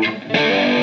Música